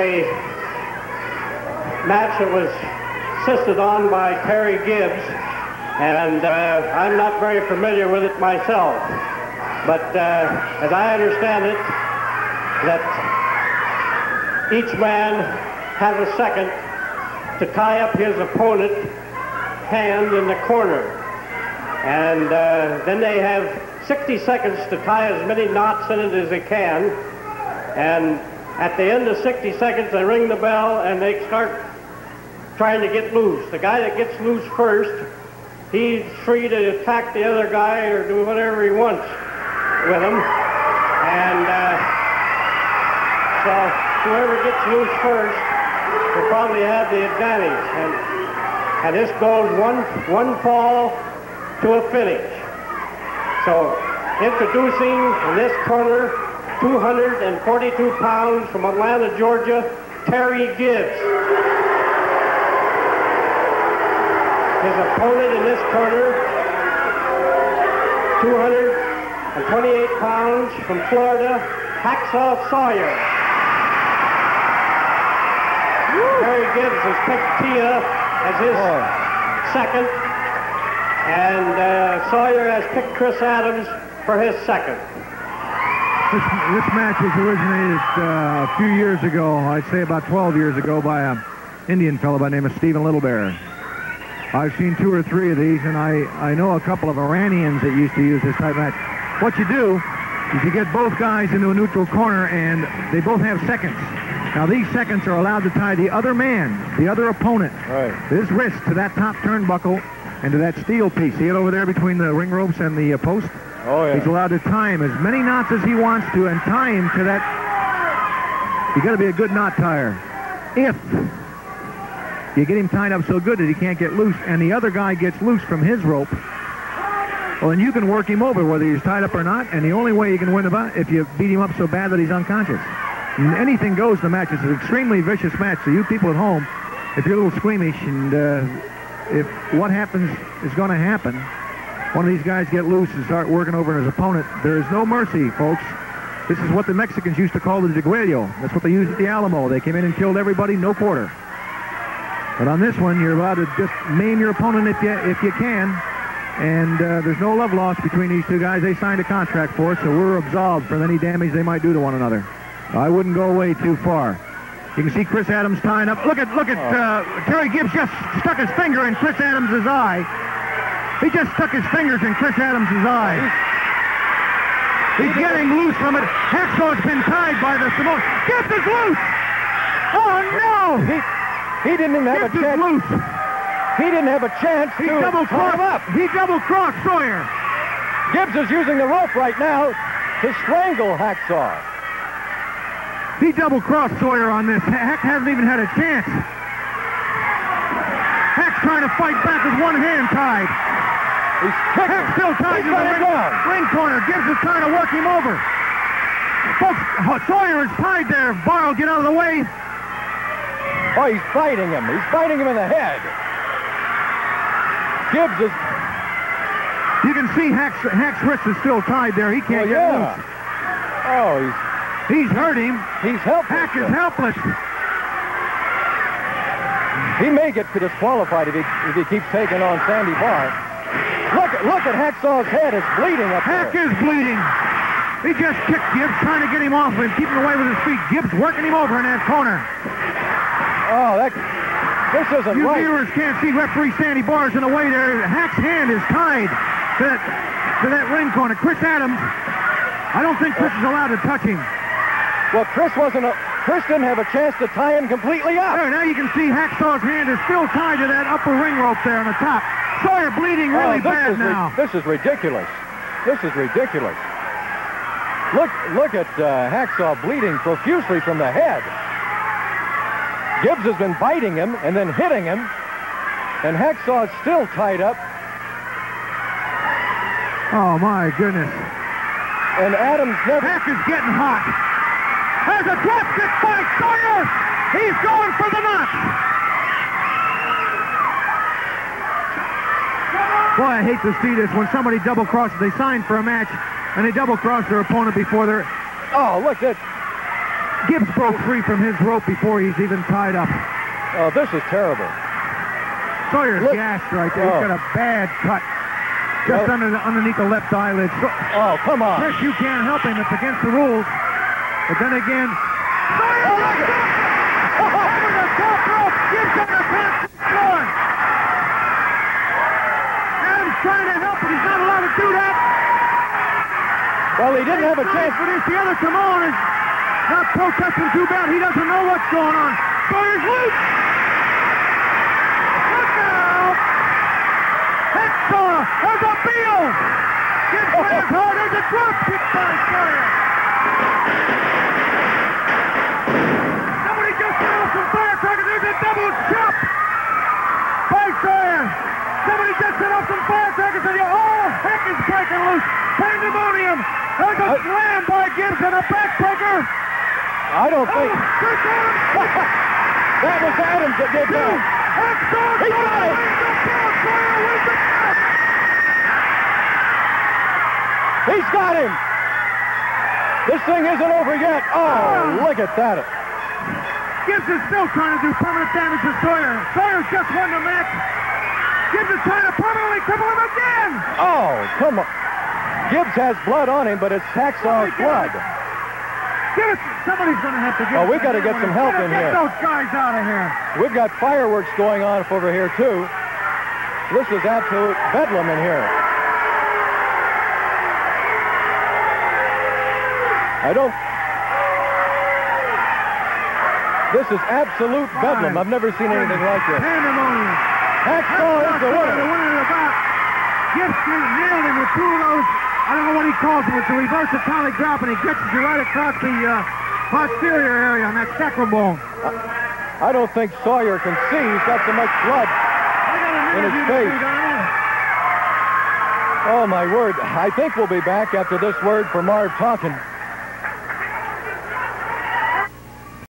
a match that was assisted on by Terry Gibbs, and uh, I'm not very familiar with it myself. But uh, as I understand it, that each man has a second to tie up his opponent hand in the corner. And uh, then they have 60 seconds to tie as many knots in it as they can. And at the end of 60 seconds, they ring the bell and they start trying to get loose. The guy that gets loose first, he's free to attack the other guy or do whatever he wants with him. And uh, so whoever gets loose first will probably have the advantage. And, and this goes one, one fall to a finish. So introducing in this corner 242 pounds from Atlanta, Georgia, Terry Gibbs. His opponent in this corner, 228 pounds from Florida, Hacksaw Sawyer. Terry Gibbs has picked Tia as his second, and uh, Sawyer has picked Chris Adams for his second. This, this match was originated uh, a few years ago, I'd say about 12 years ago, by an Indian fellow by the name of Stephen Little Bear. I've seen two or three of these, and I, I know a couple of Iranians that used to use this type of match. What you do is you get both guys into a neutral corner, and they both have seconds. Now, these seconds are allowed to tie the other man, the other opponent, Right. his wrist to that top turnbuckle and to that steel piece. See it over there between the ring ropes and the uh, post? Oh, He's allowed to tie him as many knots as he wants to and tie him to that. You got to be a good knot tire. If you get him tied up so good that he can't get loose and the other guy gets loose from his rope, well, then you can work him over whether he's tied up or not. And the only way you can win about if you beat him up so bad that he's unconscious. And anything goes in the match. It's an extremely vicious match. So you people at home, if you're a little squeamish and uh, if what happens is going to happen, one of these guys get loose and start working over his opponent, there is no mercy, folks. This is what the Mexicans used to call the deguello. That's what they used at the Alamo. They came in and killed everybody, no quarter. But on this one, you're allowed to just maim your opponent if you if you can. And uh, there's no love lost between these two guys. They signed a contract for us, so we're absolved from any damage they might do to one another. I wouldn't go away too far. You can see Chris Adams tying up. Look at look at uh, Terry Gibbs just stuck his finger in Chris Adams' eye. He just stuck his fingers in Chris Adams' eye. He's getting loose from it. Hacksaw's been tied by the Samoan. Gibbs is loose! Oh no! He, he didn't even have Gibbs a chance. loose. He didn't have a chance He to double crossed. up. He double crossed Sawyer. Gibbs is using the rope right now to strangle Hacksaw. He double crossed Sawyer on this. Hack hasn't even had a chance. Hack's trying to fight back with one hand tied. He's kicking. Hack's still tied He's to the ring, ring corner. Gibbs is trying to work him over. Folks, uh, Sawyer is tied there. Barrow, get out of the way. Oh, he's biting him. He's biting him in the head. Gibbs is. You can see Hack's, Hack's wrist is still tied there. He Oh, can't get yeah. loose. Oh, he's He's hurt him. he's helpless. Hack is helpless. He may get disqualified if he if he keeps taking on Sandy Barr. Look at look at Hacksaw's head. It's bleeding up Hack there. is bleeding. He just kicked Gibbs, trying to get him off and keep him away with his feet. Gibbs working him over in that corner. Oh, that this isn't You right. viewers can't see referee Sandy Barr's in the way there. Hack's hand is tied to that, to that ring corner. Chris Adams, I don't think Chris is allowed to touch him. Well, Chris wasn't. A, Didn't have a chance to tie him completely up. There, now you can see Hacksaw's hand is still tied to that upper ring rope there on the top. Sawyer bleeding really oh, bad now. this is ridiculous. This is ridiculous. Look, look at uh, Hacksaw bleeding profusely from the head. Gibbs has been biting him and then hitting him, and Hacksaw is still tied up. Oh, my goodness. And Adams never. Hack is getting hot. There's a drop kick by Sawyer. He's going for the knot. Boy, I hate to see this when somebody double crosses. They sign for a match and they double cross their opponent before they're. Oh, look at Gibbs broke free from his rope before he's even tied up. Oh, this is terrible. Sawyer's Look. gashed right there. Oh. He's got a bad cut. Just Well- under the, underneath the left eyelid. So, Oh, come on. Chris, you can't help him. It's against the rules. But then again, Oh, look at- over the top rope. Gibbs on the pants floor. Adams trying to help, but he's not allowed to do that. Well, he didn't have a chance. for this. The other Samoan is not protesting too bad. He doesn't know what's going on. Sawyer's loose. Look out! Hacksaw! Uh, there's a Beal! Lands hard. There's a drop kick by Sawyer. A chop by Sawyer. Somebody just set off some firecrackers and oh, heck is breaking loose. Pandemonium. There's a I- slam by Gibbs and a backbreaker. I don't Oh, think Chris that was Adams that did that. Hacksaw. He got it. Sawyer wins the belt. Sawyer wins the belt. He's got him. This thing isn't over yet. Oh, ah. look at that. Gibbs is still trying to do permanent damage to Sawyer. Sawyer's just won the match. Gibbs is trying to permanently cripple him again. Oh, come on. Gibbs has blood on him, but it's Hacksaw's blood. Get us, somebody's going to have to get Oh, we've gotta get some help in Get here. those guys out of here. We've got fireworks going on over here, too. This is absolute bedlam in here. I don't... This is absolute bedlam. I've never seen anything like this. Pandemonium. Hacksaw is the The winner. winner of the bout. Nailed him with two of those. I don't know what he calls them. It's a reverse atomic drop, and he gets you right across the uh, posterior area on that sacrum bone. I don't think Sawyer can see. He's got so much blood. I In his face. Oh, my word. I think we'll be back after this word from Marv Talkin.